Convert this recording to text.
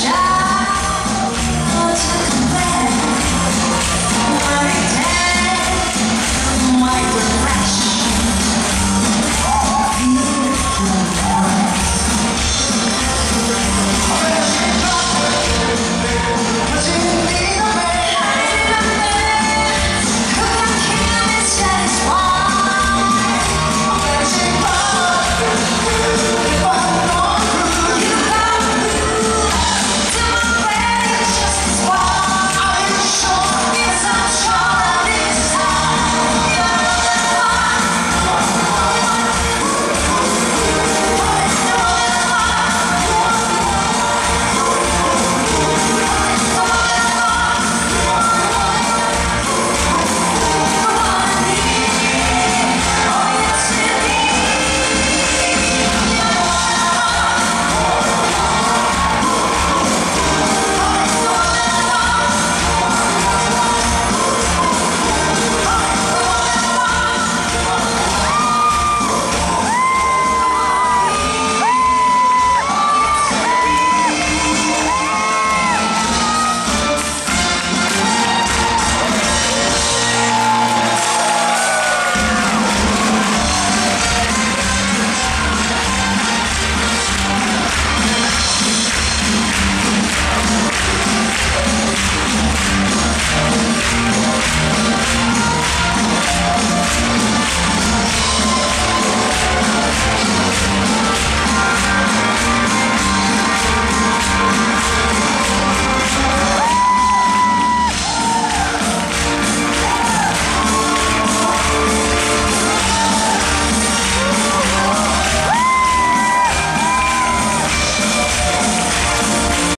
shine.